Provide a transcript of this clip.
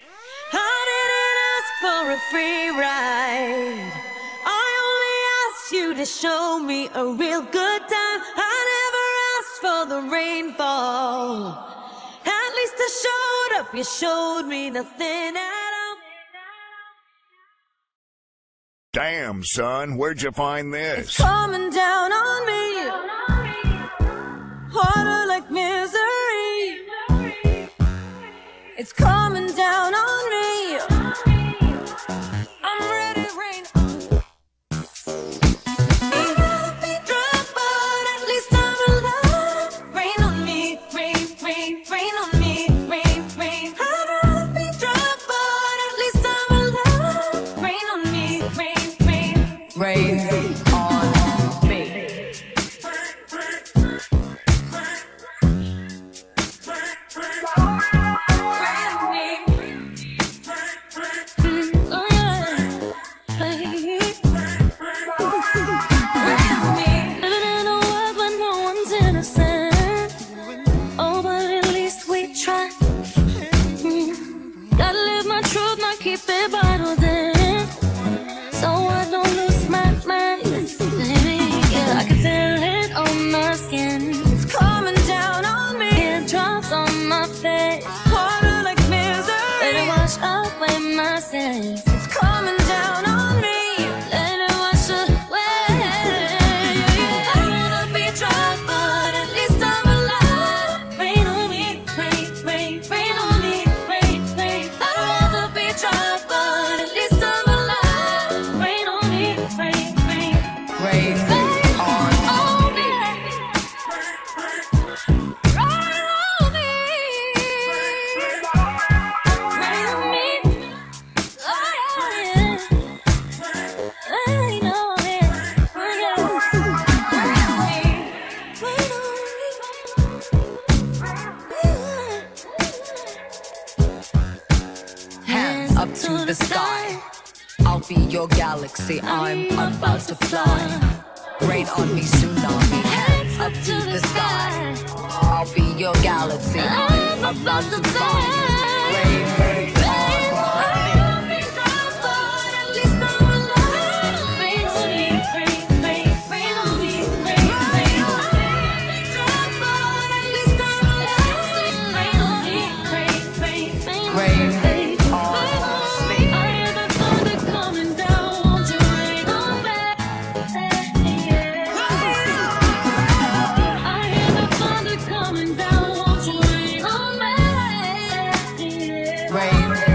I didn't ask for a free ride. I only asked you to show me a real good time. I never asked for the rainfall. At least I showed up, you showed me nothing at all. Damn, son, where'd you find this? Coming down on me. It's coming down on Let it wash to the sky. I'll be your galaxy. I'm about to fly. Rain on me, tsunami. Hands up to the sky. I'll be your galaxy. I'm about to fly. Rain